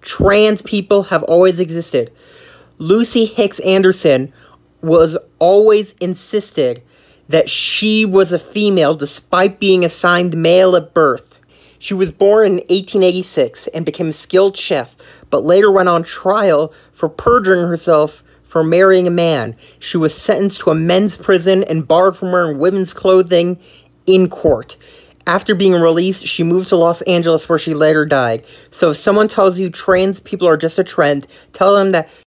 Trans people have always existed. Lucy Hicks Anderson was always insisted that she was a female despite being assigned male at birth. She was born in 1886 and became a skilled chef, but later went on trial for perjuring herself for marrying a man. She was sentenced to a men's prison and barred from wearing women's clothing in court. After being released, she moved to Los Angeles where she later died. So if someone tells you trans people are just a trend, tell them that